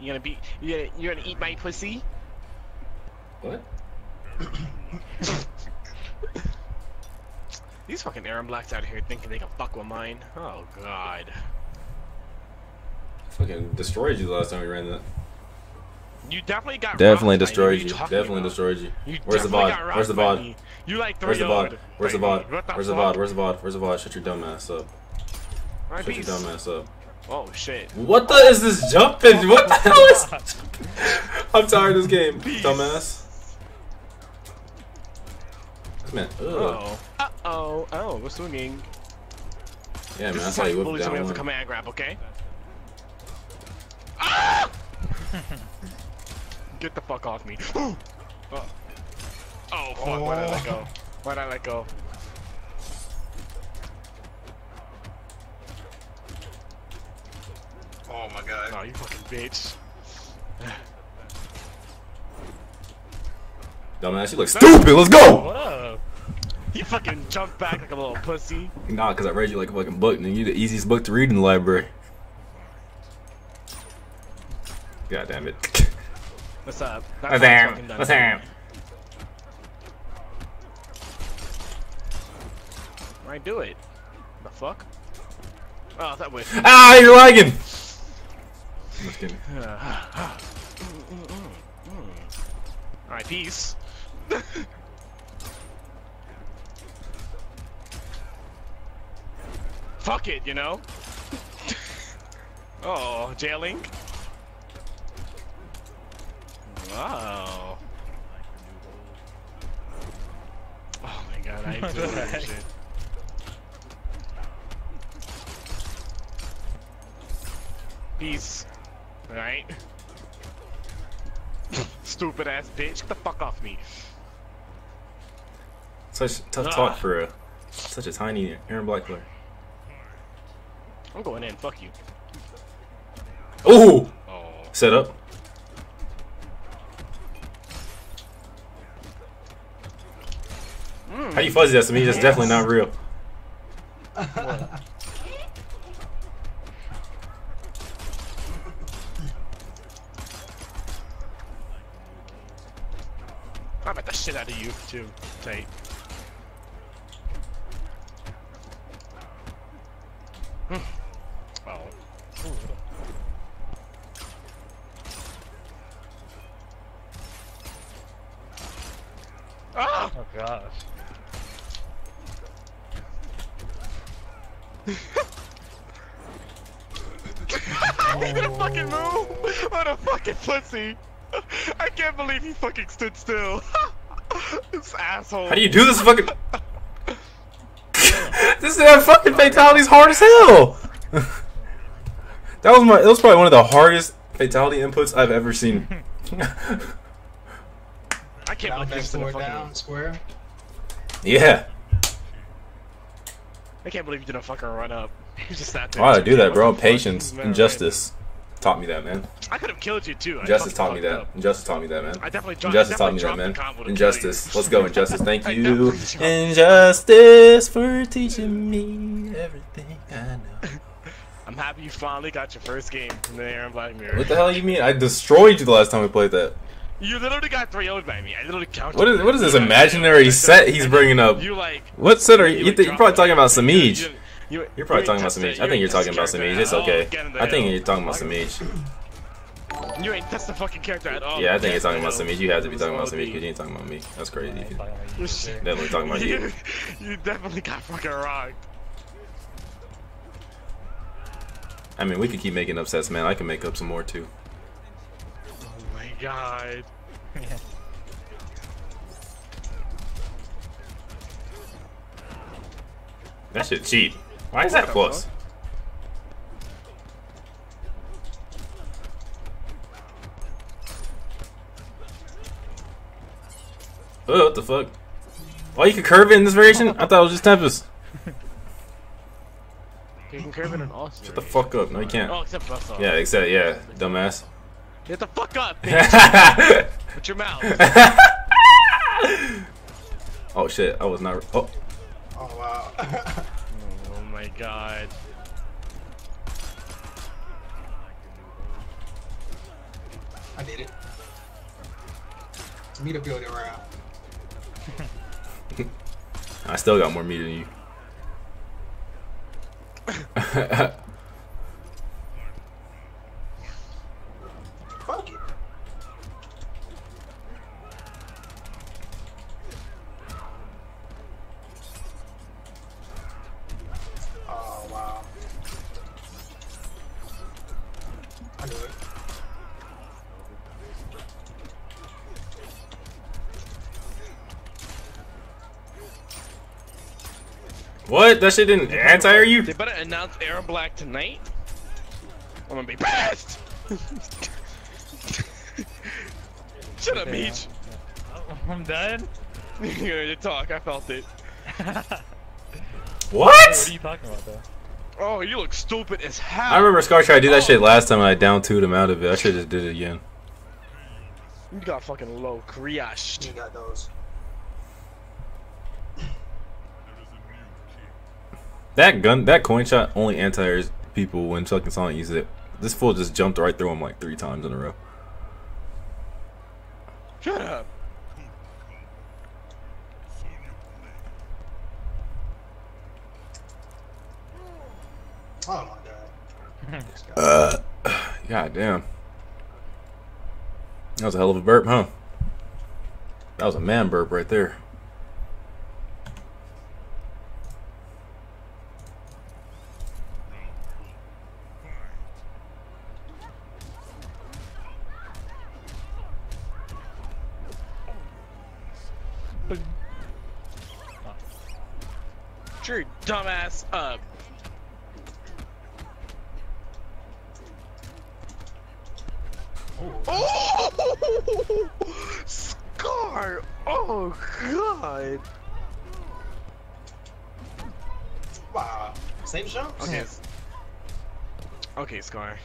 You gonna be? You gonna, you gonna eat my pussy? What? These fucking Erron Blacks out here thinking they can fuck with mine. Oh god. Fucking destroyed you the last time we ran that. You definitely got Definitely destroyed are you. Definitely about? destroyed you. You Where's the definitely VOD? got rocked Where's the VOD? You like Where's the 3 VOD? Where's the VOD? The Where's the? VOD? Where's the VOD? Where's the VOD? Shut your dumb ass up. Shut your dumb ass up. Oh shit. What the is this jumping? What the hell is I'm tired of this game, Peace. dumbass. This man, ugh. Oh. Uh oh. Oh, we're swinging. Yeah, man, this that's is how how you you whip bully down somebody with a one. command grab, okay? Ah! Get the fuck off me. oh. oh fuck, why did I let go? Why did I let go? Oh my god. Oh, you fucking bitch. Dumbass, you look stupid. Let's go. What up? You fucking jumped back like a little pussy. Nah, cause I read you like a fucking book, and you the easiest book to read in the library. God damn it. What's up? That's What's how up? fucking done. What's up? Right, do it. The fuck? Oh, that way. Ah, you're lagging. I'm just kidding. Alright, peace. Fuck it, you know? oh, jailing? Wow. Oh my god, I feel that shit. Peace. Alright? Stupid ass bitch, get the fuck off me. Such tough Ah. talk for a such a tiny Erron Black player. I'm going in, fuck you. Ooh, Oh. set up. How you fuzzy that to me? That's definitely not real. Too. Tight. Oh. Ah! Oh gosh. He didn't fucking move! What a fucking pussy! I can't believe he fucking stood still. this asshole. How do you do this fucking? this damn fucking fatality's hard as hell. that was my. It was probably one of the hardest fatality inputs I've ever seen. I can't Down, believe you back, a fucking. down, square. yeah. I can't believe you did a fucking run up. You just sat there. Why did I do that, bro? What the? Patience, Man, injustice taught me that, man. I could have killed you too. Fucking taught me that. up. Injustice taught me that, man. I definitely dropped. Injustice I taught me that, man. dropped the combo to Injustice. Let's go, Injustice. Thank you. Injustice for teaching me everything I know. I'm happy you finally got your first game in the Erron Black Mirror. What the hell you mean? I destroyed you the last time we played that. You literally got 3 0'd by me. I literally counted. What is what is this imaginary set he's bringing up? You like. What set are you? You think, you're probably talking about Semiij. You- you- You're probably talking about ain't Semiij. I think you you're talking about touched Semiij. It's okay. Get in the I think you're talking about Semiij. You ain't touched the fucking character at all. Yeah, I think Get you're talking the about hill. Semiij. You have to be talking about was Semiij because you ain't talking about me. That's crazy. Talking about. Definitely talking about you. You, you definitely got fucking rocked. I mean, we could keep making upsets, man. I can make up some more too. Oh my god. That shit cheap. Why is What that close? fuck? Oh, what the fuck? Oh, you can curve it in this variation? I thought it was just Tempest. You can curve it in all Shut the fuck up. No, you can't. Oh, except bust off. Yeah, except, yeah, dumbass. Get the fuck up, bitch. Put your mouth. oh shit, I was not. Oh, Oh wow. oh my god. I did it. It's me to build it around. I still got more meat than you. what? That shit didn't anti-air you? They better announce Erron Black tonight. I'm gonna be pissed. Shut up, Meech. I'm done. You're gonna talk. I felt it. What What are you talking about though? Oh, you look stupid as hell. I remember Scar tried to do that shit oh. last time and I down two'd him out of it. I should have just did it again. You got fucking low crushed. You got those. That gun, that coin shot only anti-airs people when Chuck and Sonic uses it. This fool just jumped right through him like three times in a row. Shut up. Oh my god. Uh, god damn. That was a hell of a burp, huh? That was a man burp right there. Shut your dumbass up. Oh! Scar! Oh, God! Wow. Same jump? Okay. Okay, Scar.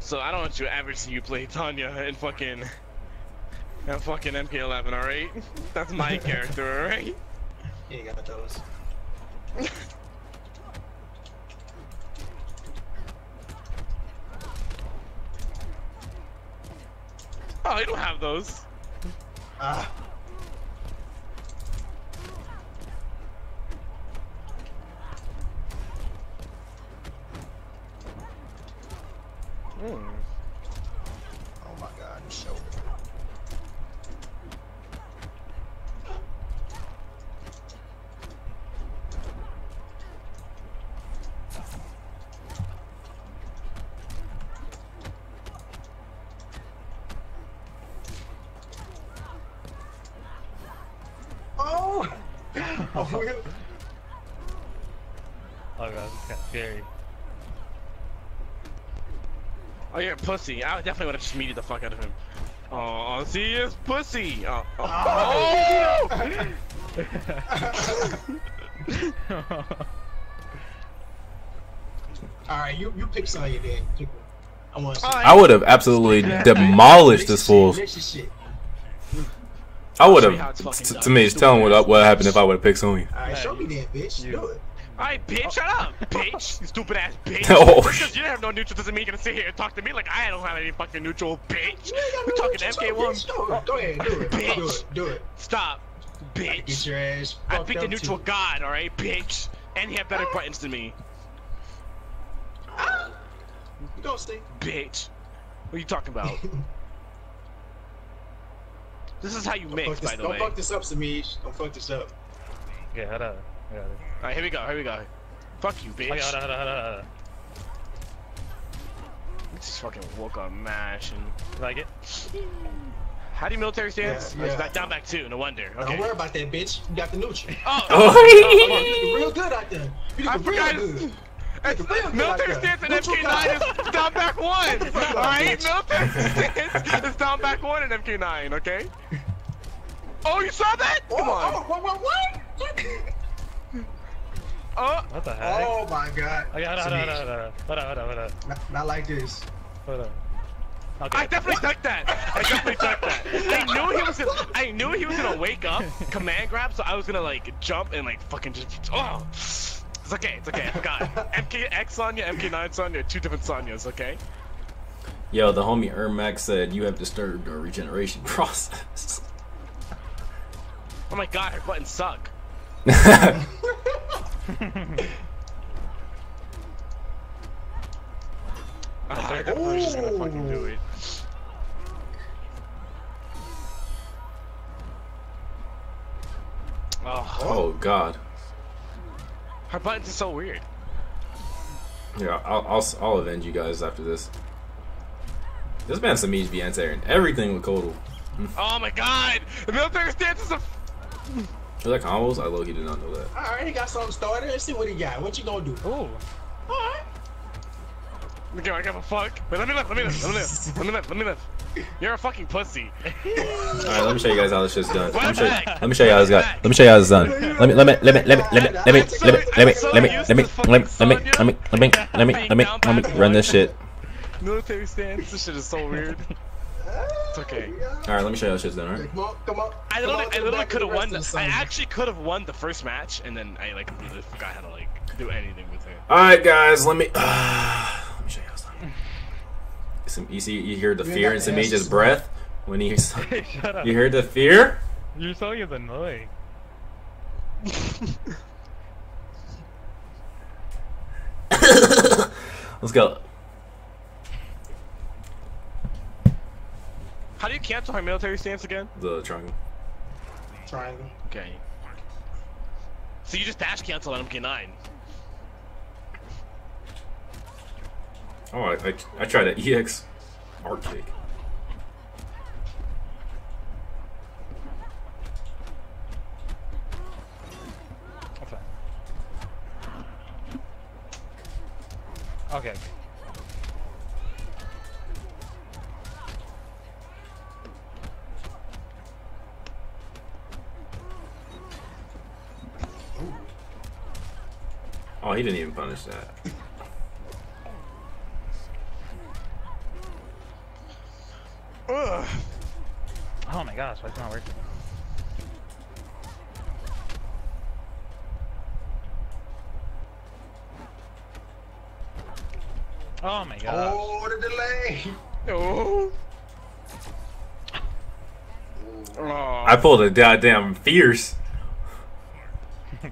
So I don't want you to ever see you play Tanya in fucking... in fucking MK11, alright? That's my character, alright? Yeah, you got those. Oh, you don't have those. Ah. Oh! really? God, this is kind of scary. Oh, you're a pussy. I definitely would have just meted the fuck out of him. Oh, see his pussy. Oh, oh. oh! Alright, you, you pick Sonya then. Pick one. I want. I would have absolutely demolished this fool. Mix your shit. I would Show you how it's have. fucking. To me, it's telling what what happened if I would have picked Sony. Alright, show me then, bitch. You. Do it. Alright, bitch, shut up, bitch. You stupid ass bitch. Oh, because you didn't have no neutral doesn't mean you're gonna sit here and talk to me like I don't have any fucking neutral, bitch. You ain't got We no talking neutral, MK1. bitch. Go ahead, do it. Bitch. Do Bitch. it. Do it. Stop, Get bitch. your ass. I fucked picked a neutral too. god, alright, bitch. And he had better ah. buttons than me, ah. You gonna see. bitch. What are you talking about? This is how you mix, fuck this- by the way. Don't fuck this up, Semiij. Don't fuck this up. Okay, hold on. I got it. Alright, here we go, here we go. Fuck you, Okay, bitch. hold on, hold on, hold on, hold on. Just fucking woke up mash and. Like it? How do you military stance? Yeah, Oh, it's yeah. back down back two, no wonder. Don't worry about that, bitch. You got the neutral. Oh, Oh, You looking real good out there. You I looking real forgot. good. It's, Look military stance in Neutral MK9 is down back one. fuck Alright, bitch. military stance is down back one in MK9. Okay. Oh, you saw that? Oh, Come Oh, on. oh, what, what, what? Oh, What the heck? Oh my god. Okay, hold on, hold on, hold on, hold on, hold on, hold on, Not, not like this. hold on. Okay. I definitely took that. I definitely took that. I knew he was gonna. I knew he was gonna wake up, command grab, so I was gonna like jump and like fucking just. Oh, it's okay. It's okay. I forgot. MKX Sonya, MK9 Sonya, two different Sonyas. Okay. Yo, the homie Ermac said you have disturbed our regeneration process. Oh my god, her buttons suck. I was just gonna fucking do it. Oh, oh God. Her buttons are so weird. Yeah, I'll, I'll I'll avenge you guys after this. This man Semiij be answering everything with Kotal. Oh my god! The military stance is a. Is that combos? I low key did not know that. All right, he got something started. Let's see what he got. What you gonna do? Ooh. All right. Okay, I give a fuck. Wait, let me live, let me live, let me live, let me live, let me live. You're a fucking pussy. Alright, let me show you guys how this shit's done. Let me show you, let me show you how this got. Let me show you how this done. Let me let me let me let me let me let me let me let me let me let me let me let me let me let me let me let me let me let me run this shit. Military stance, this shit is so weird. It's okay. Alright, let me show you how this shit's done, alright? Come on, come on. I literally, I literally could have won. I actually could have won the first match, and then I like completely forgot how to like do anything with it. Alright guys, let me let me show you how it's done. Some, you see you hear the You fear in got the Semiij's breath when he Hey, shut up. You heard the fear? Your song is annoying. Let's go. How do you cancel her military stance again? The triangle. Triangle. Okay. So you just dash cancel on MK9. Oh, I, I, I tried an EX art kick. Fine. Okay. Oh, he didn't even punish that. My gosh, why is it not working? Oh my gosh. Oh, the delay. No. Oh. I pulled a goddamn fierce.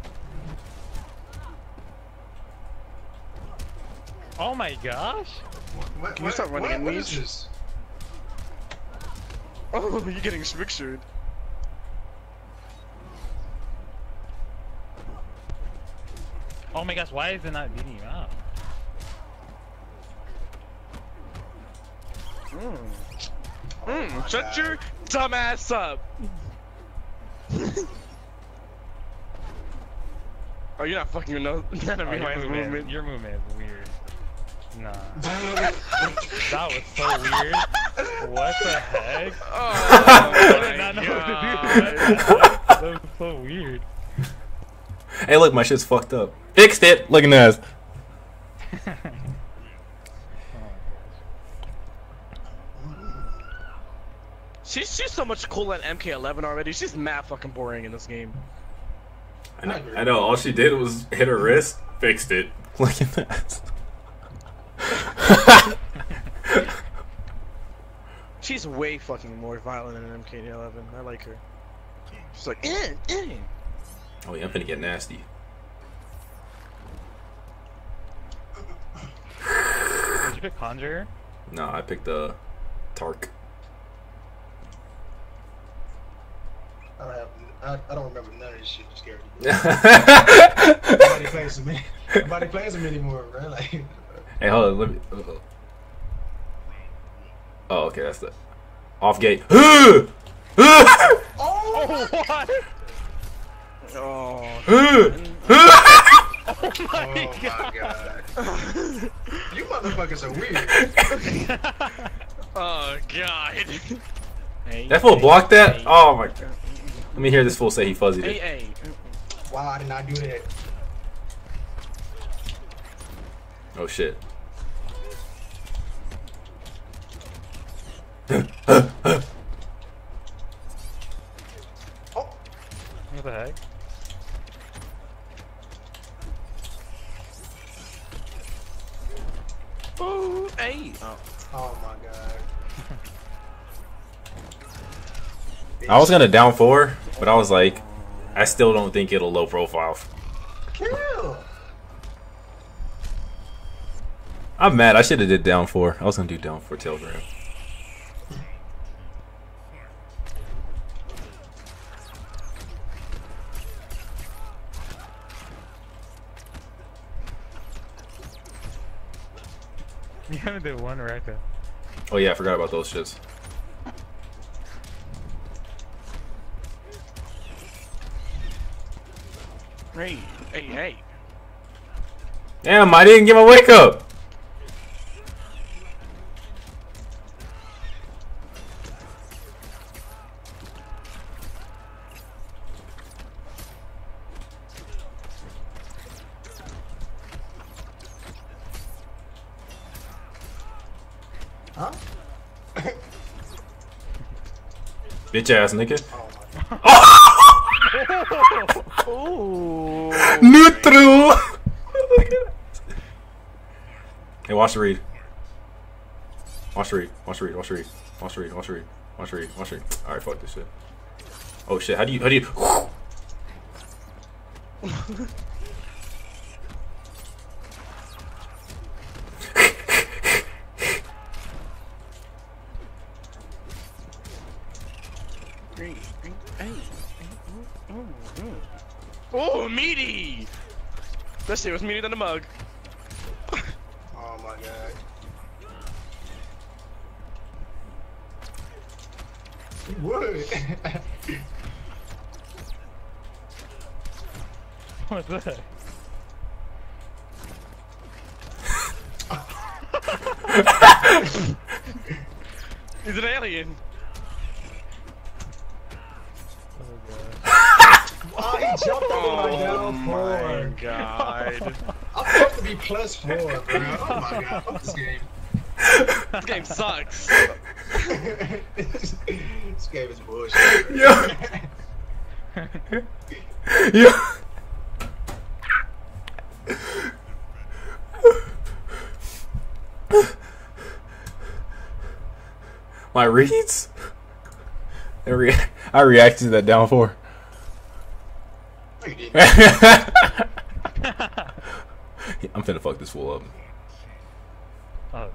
Oh my gosh. What, Can you start running in what these? is this? Oh, you're getting pictured. Oh my gosh, why is it not beating you up? Mm. Oh Mm, shut God. your dumb ass up. oh, you're not fucking with no enemy Oh, your, lines movement, movement. your movement is weird. Nah. that was so weird. What the heck? Oh, I did not my know what to God. do. That was so weird. Hey, look, my shit's fucked up. Fixed it. Look at this. She's she's so much cooler than MK11 already. She's mad fucking boring in this game. I know, I know. All she did was hit her wrist. Fixed it. Look at that. She's way fucking more violent than an MK11. I like her. She's like, eh, eh. Oh yeah, I'm gonna get nasty. Did you pick Conjurer? No, I picked the Tark. I don't have. I, I don't remember none of this shit. Just scared. hey, Nobody plays them. Nobody plays them anymore, bro. Like. Hold on. Let me. uh, Oh, okay, that's the off gate. Oh! Oh, what? Oh. Oh my god. you motherfuckers are weird. Oh god. Hey, that fool hey, blocked that? hey. Oh my god. Let me hear this fool say he fuzzied Hey, it. hey. Wow, I did not do that. Oh shit. I was gonna down four, but I was like, I still don't think it'll low profile. Kill. I'm mad. I should have did down four. I was gonna do down four telegram. You haven't did one record. Oh yeah, I forgot about those shits. Hey, hey, hey. Damn, I didn't get my wake up. Huh? Bitch ass nigga. Oh! Neutral. hey, watch the read. Watch the read. Watch the read. Watch the read. Watch the read. Watch the read. Watch the read. Watch the read. All right, fuck this shit. Oh shit. How do you? How do you? That shit was meatier than a mug. Oh my god. Would. What's that? He's an alien. Jumped over my Oh down my four. god. I'm supposed to be plus four, bro. Oh my god. Fuck this game. this game sucks. this game is bullshit. bro. Yo. Yo. My reads? I, re- I reacted to that down four. No, you didn't. I'm finna fuck this fool up. Oh,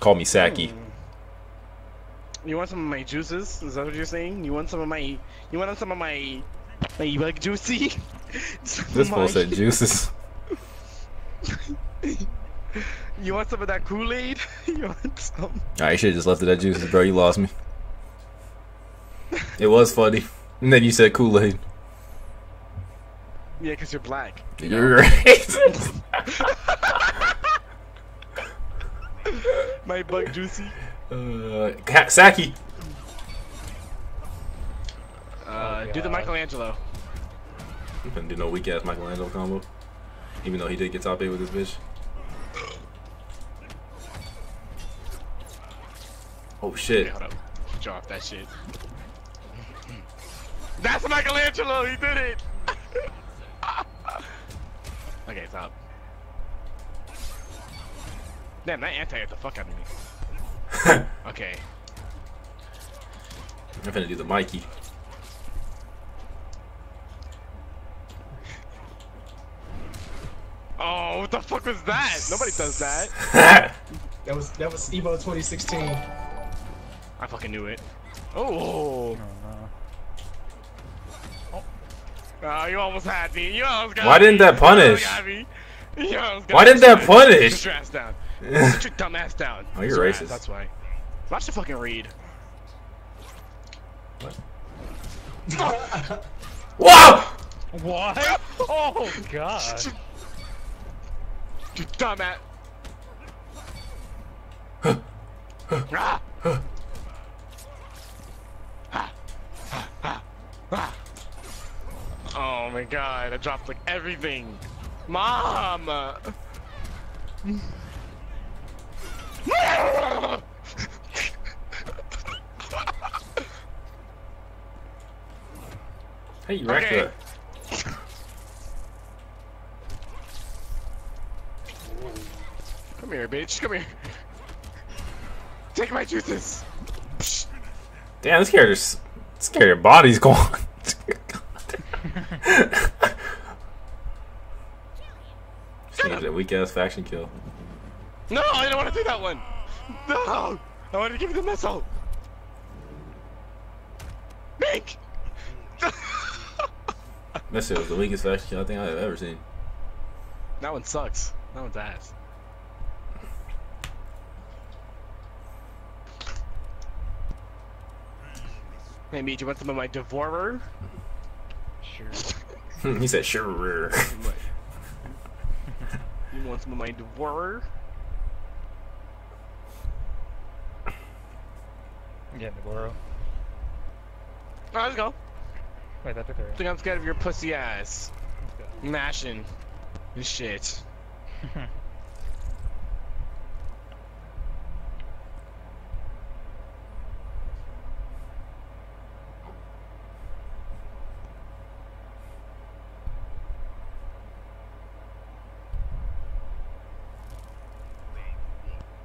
Call me Saki. Hmm. You want some of my juices? Is that what you're saying? You want some of my? You want some of my? My bug juicy? This of fool my- said juices. You want some of that Kool-Aid? you want some? Alright, you should've just left it at juices, bro. You lost me. It was funny. And then you said Kool-Aid. Yeah, cause you're black. You're right. My bug juicy. uh, Saki. Uh, do the Michelangelo. I'm finna do no weak ass Michelangelo combo. Even though he did get top 8 with this bitch. Oh Wait, shit. hold up. Off that shit. That's Michelangelo. He did it. okay, stop. Damn, that anti hit the fuck out of me. Okay. I'm gonna do the Mikey. Oh, what the fuck was that? Nobody does that. That was that was Evo 2016. I fucking knew it. Oh. Oh, you almost had me. You almost got Why me. didn't that punish? You almost Why didn't that Sit punish? your ass down. Sit your dumb ass down. Oh, you're Sit your ass, racist. That's why. Watch the fucking read. Whoa! What? Oh god. You dumb ass. Ah. Ah. Ah. Oh my god, I dropped like everything. Mom! Hey, you wrecked Okay. Come here, bitch. Come here. Take my juices. Damn, this character's this character body's going. Seems a weak ass faction kill. No, I don't want to do that one. No, I want to give you the missile. Mink. That shit was the weakest faction kill I think I've ever seen. that one sucks. That one's ass. Hey, me, do you want some of my devourer? Sure. he said sure. You want some of my devourer? Yeah, Nagoro. Oh, let's go. Wait, that took her. I think I'm scared of your pussy ass. Mashing. This shit.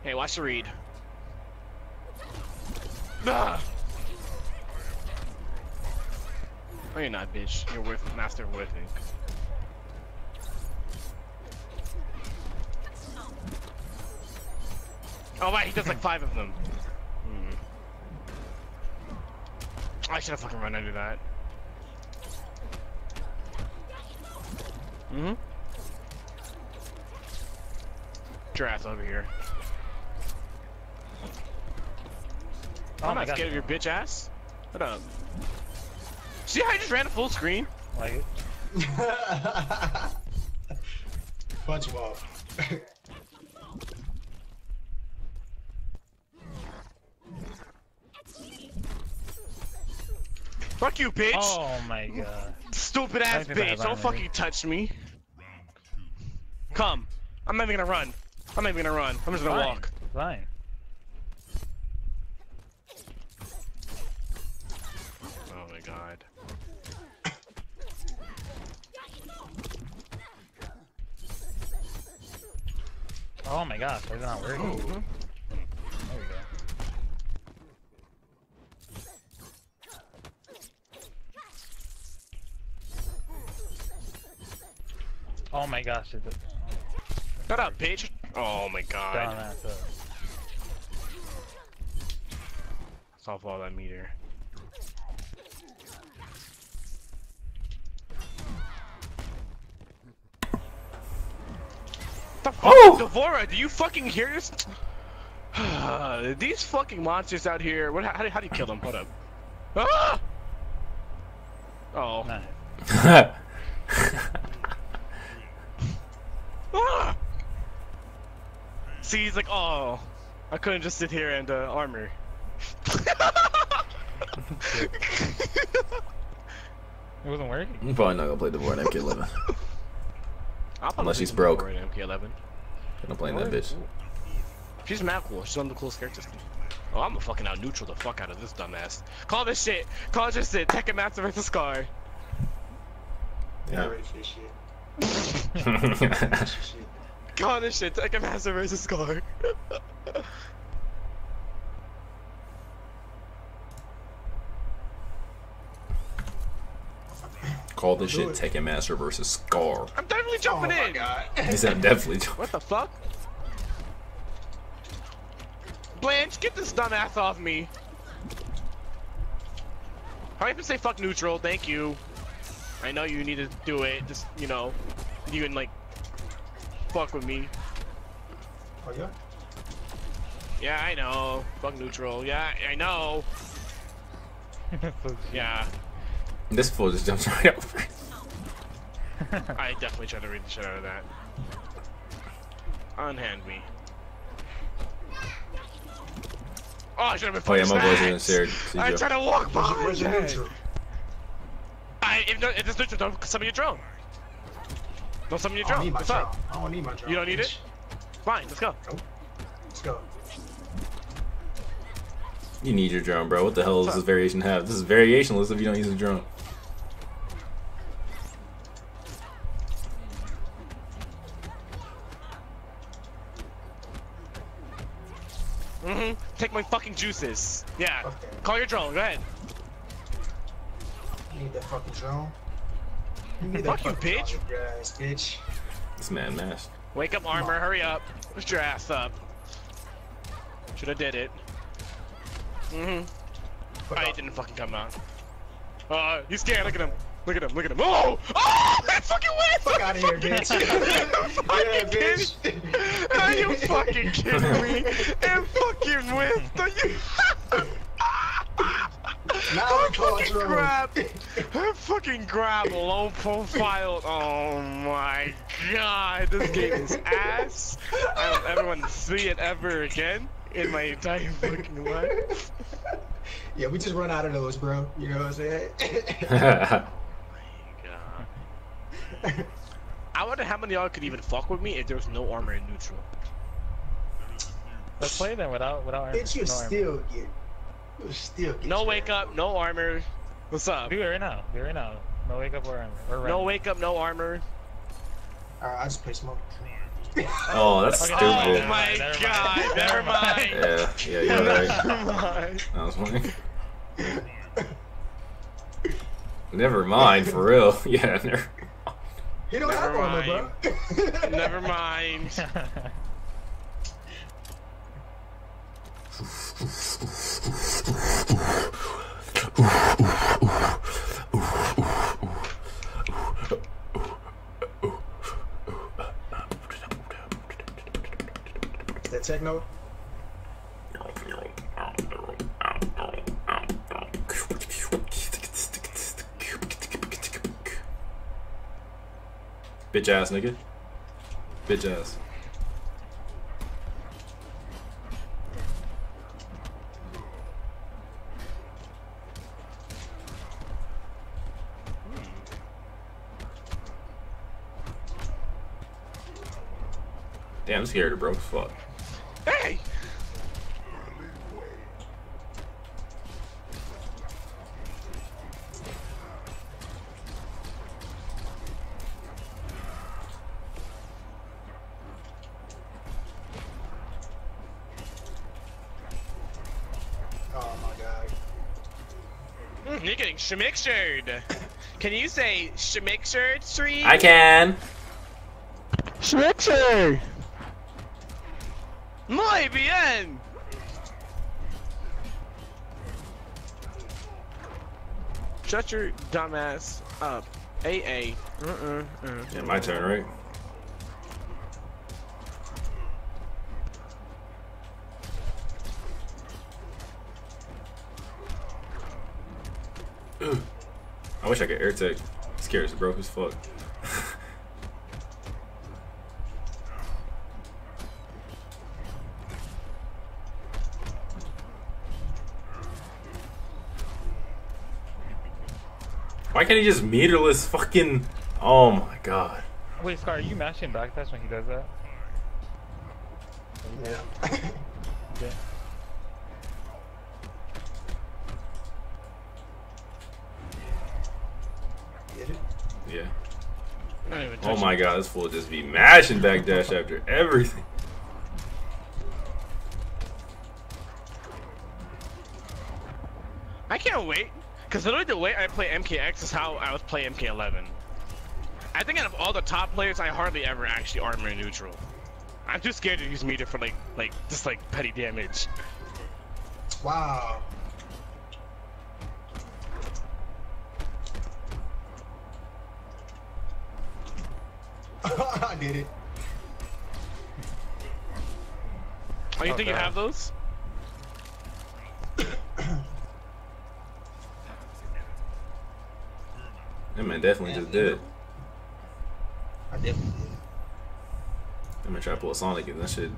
Hey, watch the read. Ah! No, you're not, bitch. You're worth master of whiffing. Oh, right, he does like five of them. Hmm. I should have fucking run into that. Mm hmm. Ass over here. Oh I'm my not god. scared of your bitch ass. What up? See how I just ran a full screen? Like, it. Punch him off. Fuck you, bitch! oh my god. Stupid ass think I have bitch! Don't that fucking touch me. Come. I'm not even gonna run. I'm not even gonna run. I'm just gonna Fine. walk. Fine. Oh my god. Oh my gosh, it not working? Oh. There we go. Oh my gosh, it's Shut up, bitch! Oh my god. down that Solve all that meter. The fuck, Oh! D'Vorah, do you fucking hear this? These fucking monsters out here. What? How, do- how do you kill them? Hold up. Ah! Oh. nice. Ah! See, he's like, oh, I couldn't just sit here and uh, armor. It wasn't working. I'm probably not gonna play the in MK11. I'll probably Unless play she's broke. more in MK11. I'm playing that bitch. She's mad cool. She's one of the coolest characters. Oh, I'm gonna fucking out neutral the fuck out of this dumbass. Call this shit. Call this shit. Tekken Master versus Scar. Yeah. Yeah. ready for this shit. This shit. Call this shit. Tekken Master versus Scar. Call this shit. Tekken Master versus Scar. I'm definitely Oh jumping my in. god. He said definitely. What the fuck? Blanche, get this dumbass off me. Hurry up and say fuck neutral, thank you. I know you need to do it, just, you know, you can, like, fuck with me. Oh yeah? Yeah, I know. Fuck neutral. Yeah, I know. Yeah, This fool just jumps right over. I definitely tried to read the shit out of that. Unhand me. Oh, I should have been Oh yeah, my voice isn't snacks. I See, tried to walk Where's, behind where's your it. neutral? I, if, no, if it's neutral, don't summon your drone. Don't summon your I don't need drone. my What's drone. up? I don't need my drone. You don't need bitch. it? Fine, let's go. Let's go. You need your drone, bro. What the hell does this variation have? This is variationless if you don't use a drone. Mm-hmm. Take my fucking juices. Yeah. Okay. Call your drone. Go ahead. You need that fucking drone. You need Fuck you, bitch. drone, your ass, bitch. This man masked. Wake up, armor. Hurry up. Lift your ass up. Should have did it. Mm-hmm. Fuck Oh, off. didn't fucking come out. Uh, he's scared. Look at him. Look at him. Look at him. Oh! Oh! That fucking went! Fuck out of here, bitch. yeah, bitch. Are you fucking kidding me? It fucking whiffed. Are you? Now I fucking drone. grab. I fucking grab low profile. Oh my god, this game is ass. I don't ever want to see it ever again in my entire fucking life. Yeah, we just run out of those, bro. You know what I'm saying? God. I wonder how many of y'all could even fuck with me if there was no armor in neutral. Let's play then without without armor. Bitch, you no armor. still get. You still get. No your wake ass. up, no armor. What's up? Do it right now. Do it right now. No wake up or armor. Or No wake up, no armor. Alright, I just play smoke. Oh, that's Okay, Oh my Never god, mind. never Never mind. Yeah, yeah, you're right. Never mind. That was funny. Never mind, for real. Yeah, never. You don't have Never armor, bro. Never mind. Is that techno? Bitch ass nigga. Bitch ass. Damn, I'm scared. Fuck. Schmixtured. Can you say schmixtured, street? I can. Schmixtured! Muy bien! Shut your dumbass up. AA. Mm-mm. mm. Yeah, my turn, right? Wish I could air tech. Scares broke as fuck. Why can't he just meterless fucking? Oh my god. Wait, Scar, are you mashing backdash when he does that? Yeah. Yeah. Get it? Yeah. I don't even Oh touch my it. god, this fool just be mashing backdash after everything. I can't wait. Because literally the way I play MKX is how I would play MK11. I think out of all the top players, I hardly ever actually armor neutral. I'm too scared to use meter for like, like, just like petty damage. Wow. I did it. Oh, you Oh, think you have those? That man definitely just did. I definitely did. I'm gonna try to pull a Sonic and that shit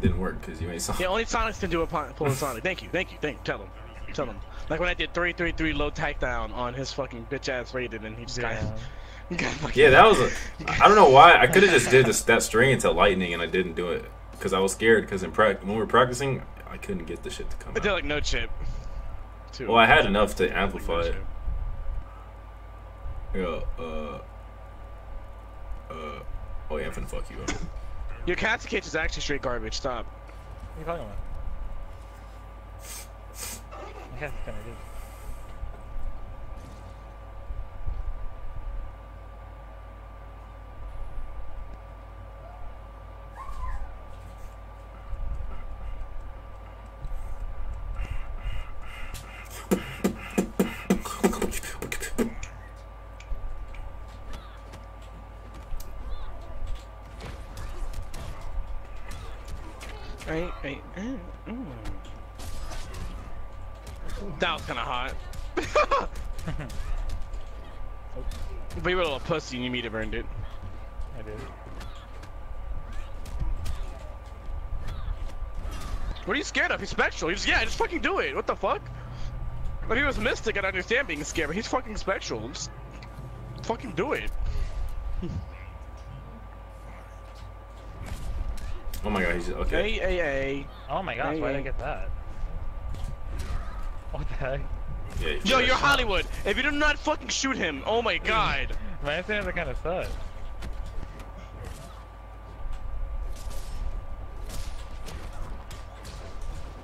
didn't work because you ain't Sonic. Yeah, only Sonics can do a pull a Sonic. Thank you, thank you, thank you. Tell him, tell him. Like when I did 333 low tack down on his fucking bitch ass rated, and he just got, got fucking. Yeah, that was a. I don't know why. I could have just did this, that string into lightning and I didn't do it because I was scared. Because in prac when we were practicing, I couldn't get the shit to come I did out. like no chip. Too. Well, I had enough to amplify No it. Yeah. Uh. Uh. Oh yeah, I'm finna fuck you up. Your Cassie Cage is actually straight garbage. Stop. What are you talking about? Cass is gonna do? Hey, pussy and you meat have earned it. I did. What are you scared of? He's spectral. He's yeah, just fucking do it. What the fuck? If he was mystic, I'd understand being scared, but he's fucking spectral. Just fucking do it. Oh my god, he's okay. Hey, hey, hey. Oh my gosh, Hey, why did I get that? What the heck? Yeah, he Yo, you're shot. Hollywood. If you do not fucking shoot him, oh my god. My stands are kind of sus.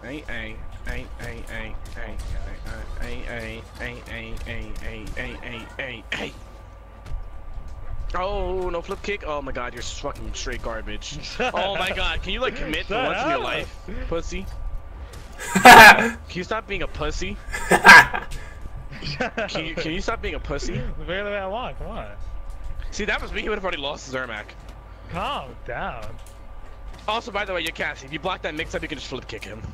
Hey, hey, hey, hey, hey, hey, hey, hey, hey, hey, hey, hey, hey, hey, hey, hey. Oh, no flip kick. Oh my god, you're fucking straight garbage. Oh my god, can you like commit for Shut once in your up. life, pussy? Can you stop being a pussy? Can you can you stop being a pussy? Barely the way I want, come on. See, that was me. He would have already lost his Ermac. Calm down. Also, by the way, you're Cassie. If you block that mix-up, you can just flip kick him.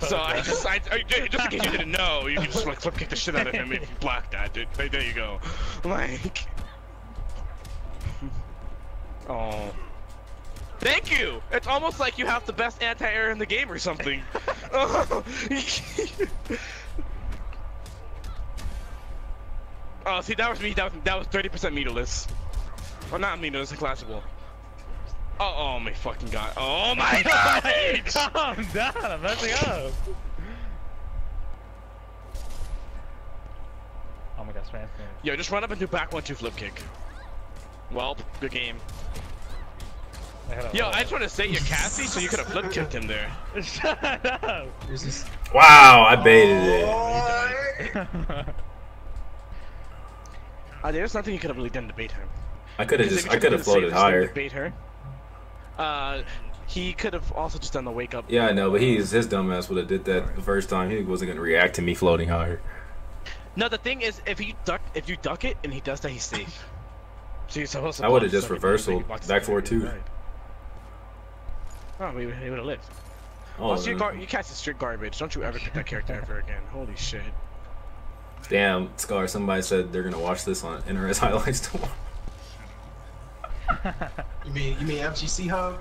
So I just, I, I, just in case you didn't know, you can just like flip kick the shit out of him if you block that, dude. There, there you go. Like, oh, thank you. It's almost like you have the best anti-air in the game or something. oh, oh, see, that was me. That was that was 30% meterless. Well, not meterless, classical. Oh, oh my fucking god. Oh my god! Calm down, I'm messing up. Oh my gosh, man. Yo, just run up and do back one two flip kick. Well, good game. Yo, I just want to say you're Cassie, so you could have flip kicked him there. Shut up! Wow, I baited it. Uh, there's nothing you could have really done to bait her. I could have just, I could have floated save this thing to higher. Bait her. Uh, he could have also just done the wake up. Yeah, I know, but he's his dumbass would have did that the first time. He wasn't gonna react to me floating higher. No, the thing is, if you duck, if you duck it and he does that, he's safe. So you're supposed to. I would've just stuff reversal, it back stuff forward and two. right. Oh, he would have lived. Oh, Also, you, uh, gar- you catch is straight garbage. Don't you ever pick that character ever again. Holy shit. damn, Scar. Somebody said they're gonna watch this on NRS highlights tomorrow. you mean you mean FGC Hub?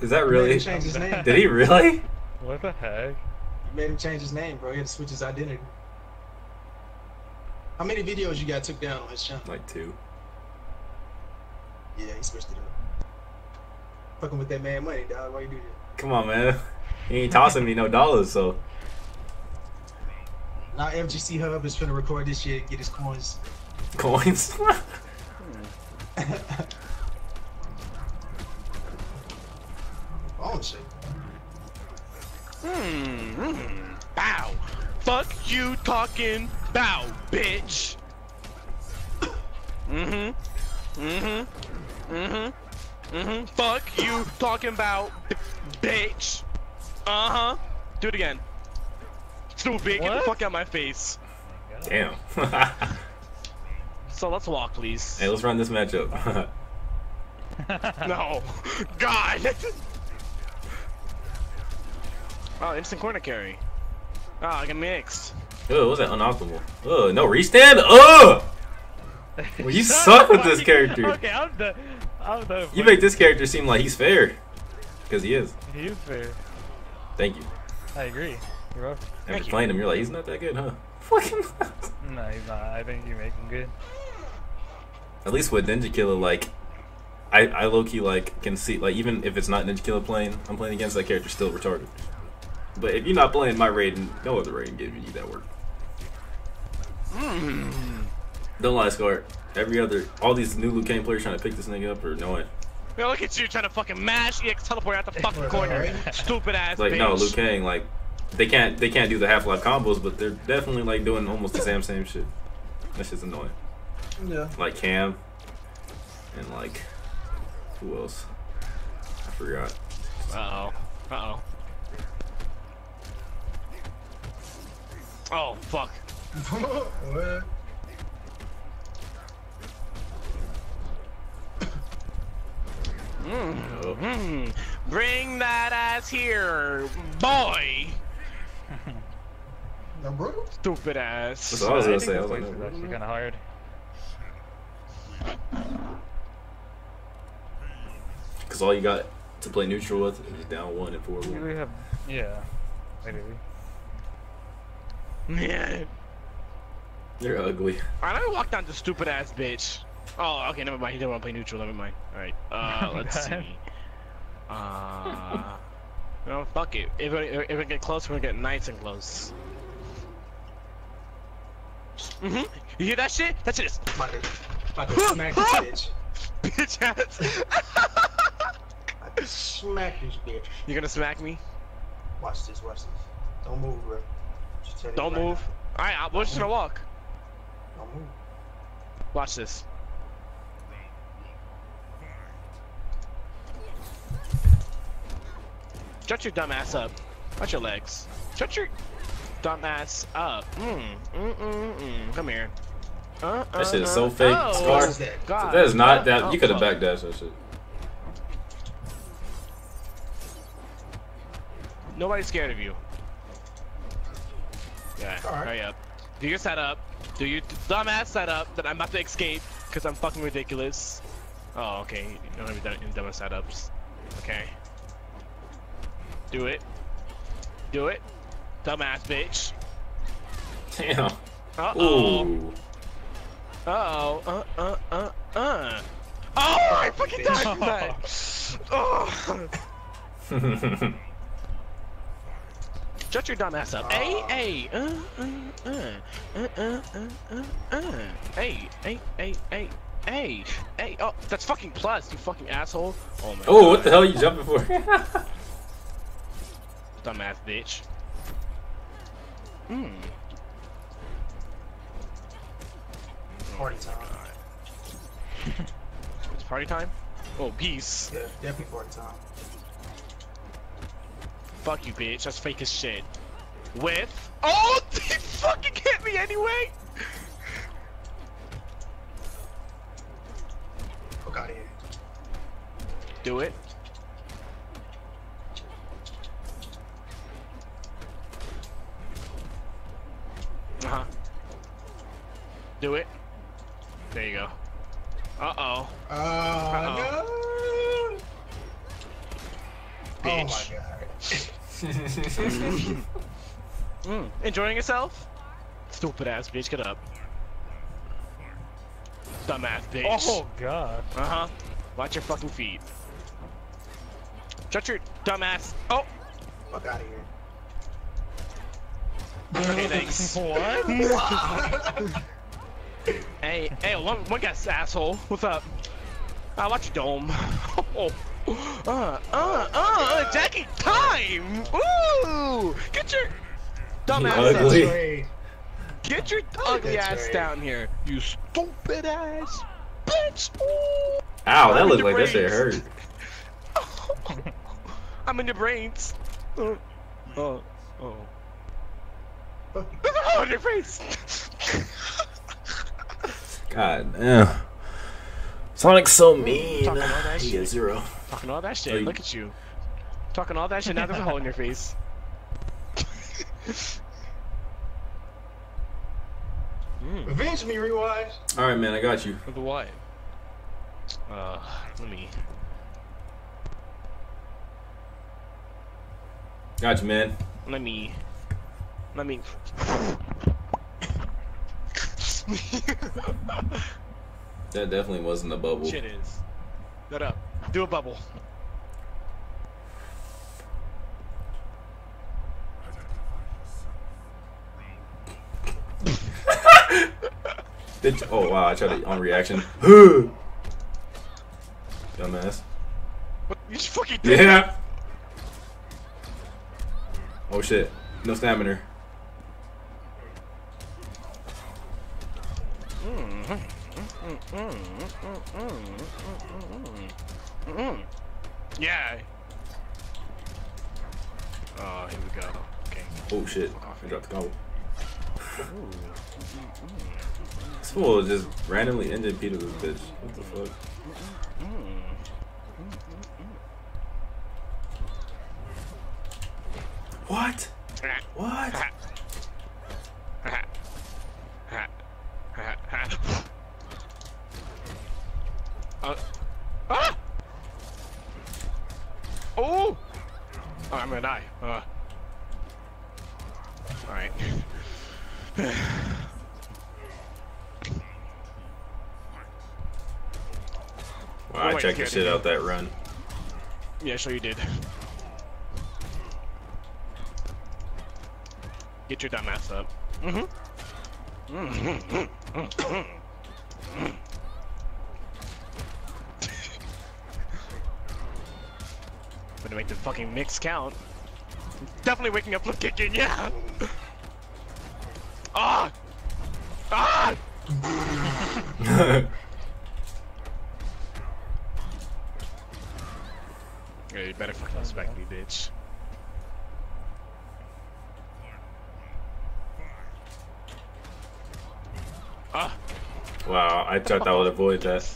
Is that You made really? him change his name. Did he really? what the heck? You made him change his name, bro. He had to switch his identity. How many videos you got took down on his channel? Like two. Yeah, he switched it up. Fucking with that man money, dog. Why you do that? Come on, man. He ain't tossing me no dollars, so Now FGC Hub is finna record this shit, get his coins. coins. Oh shit. Hmm. hmm. Bow. Fuck you talking. Bow, bitch. Mm-hmm. Mm-hmm. Mm-hmm. Mm-hmm. Fuck you talking about, bitch. Uh-huh. Do it again. Stupid. Get the fuck out of my face. Damn. So let's walk, please. hey, let's run this matchup. No. God. oh, instant corner carry. Oh, I got mixed. Ugh, was that unoptimal? Oh, no restand. Oh! Well, you suck with this character. Okay, I'm the. I'm the. You make this character seem like he's fair, because he is. He is fair. Thank you. I agree. You're welcome. After Thank you. playing him, you're like, he's not that good, huh? Fucking. No, he's not. I think you make him good. At least with Ninja Killer, like, I I low key like can see like even if it's not Ninja Killer playing, I'm playing against that character still retarded. But if you're not playing my rating, no other rating giving you that work. Hmm. Don't lie, Scar. Every other, all these new Liu Kang players trying to pick this nigga up or no one. Man, look at you trying to fucking mash EX teleport out the fucking corner. Stupid ass Like bitch. no, Liu Kang, like they can't they can't do the Half Life combos, but they're definitely like doing almost the same same shit. That shit's annoying. Yeah. Like Cam and like who else? I forgot. Uh oh. Uh oh. Oh fuck. what? Mm. Bring that ass here, boy. No, bro. Stupid ass. That's all I was gonna say. I was like, place actually kind of hard. because all you got to play neutral with is down one and four. You really have, yeah, literally. Man. You're ugly. Alright, let me walk down this stupid ass bitch. Oh, okay, never mind. He didn't want to play neutral. Never mind. Alright, uh, let's see. Uh, no, fuck it. If we, if we get close, we're gonna get nice and close. Mhm. You hear that shit? That shit is About to, about smack this bitch. bitch ass. About to smack this bitch. you gonna smack me? Watch this, watch this. Don't move, bro. Just tell Don't right move. Alright, I- we're just gonna walk. Don't move. Watch this. Shut your dumb ass up. Watch your legs. Shut your dumb ass up. Mm, mm, mm, mm. Come here. Uh, That shit is uh, so uh. fake. Oh, Scar. What is that? God. That is not Uh, that. oh, You could have fuck. backdashed that shit. Nobody's scared of you. Yeah, Alright. hurry up. Do your setup. Do your dumbass setup that I'm about to escape because I'm fucking ridiculous. Oh, okay. You don't have to do any dumb ass setups. Okay. Do it. Do it. Dumbass bitch. Damn. Uh oh. Uh oh. Uh uh uh uh. Oh, I fucking died from that. Oh. Shut your dumb ass up. Hey, hey. Uh, uh, uh, uh, uh, uh, uh, uh. Hey, hey, hey, hey. Hey, hey, oh, that's fucking plus, you fucking asshole. Oh my Oh, God. what the hell are you jumping for? Dumbass bitch. Hmm. Party time. It's party time? Oh, peace. Yeah, definitely party time. Fuck you, bitch. That's fake as shit. With. Oh, he fucking hit me anyway! Fuck out of here. Do it. Do it. There you go. Uh oh. Oh, Uh-oh. no. Oh my Bitch. god. Mm. Enjoying yourself? Stupid ass bitch, get up. Dumbass bitch. Oh god. Uh huh. Watch your fucking feet. Shut your dumbass. Oh. Fuck out of here. Okay, thanks. What? hey, hey, one, one guy's asshole. What's up? Uh, watch your dome. oh. Uh, uh, uh, Jacqui time! Ooh! Get your dumb ass ugly. down. Trade. Get your ugly That's ass right. down here, you stupid ass bitch! Ooh! Ow, that I'm in looked your like that shit brains. hurt. I'm in your brains. Uh, oh, oh. Fuck Oh, your face! God damn. Sonic's so mean. Talking all that He shit. is zero. Talking all that shit. you- Look at you. Talking all that shit. Now there's a hole in your face. mm. Avenge me, Rewise. All right, man, I got you. For The what? Uh, let me. Got you, man. Let me. Let me. That definitely wasn't a bubble. shit is. Shut up. Do a bubble. Did you- oh wow, I tried it on reaction. Dumbass. Just fucking do it. Yeah. Oh shit. No stamina. Mm-hmm. Yeah. Oh, here we go. Okay. Oh shit. I dropped the combo. This fool just randomly ended Peter this bitch. What the fuck? Mm-hmm. What? What? Uh, ah! Oh! Oh, I'm gonna die. Uh. Alright. Wow, I checked shit out that run. yeah, sure you did. Get your dumb ass up. Mm-hmm. Gonna make the fucking mix count. Definitely waking up, flip kicking, yeah! Ah! Ah! better fucking respect me, bitch. Ah! wow, I thought I would avoid that.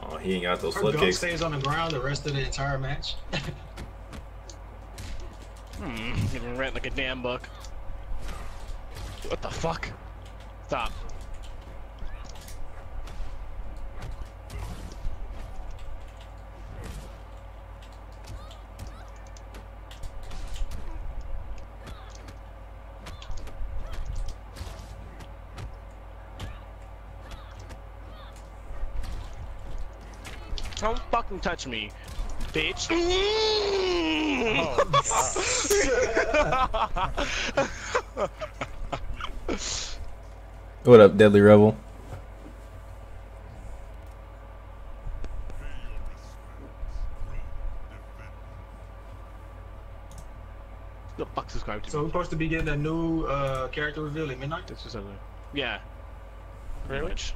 Oh, he ain't got those Her flip kicks. stays on the ground the rest of the entire match. Hmm, getting rent like a damn buck. What the fuck? Stop. Fucking touch me, bitch. What up, Deadly Rebel? the fuck subscribe to So me? we're supposed to be getting a new uh, character reveal at midnight. This is other. Yeah. Pretty much.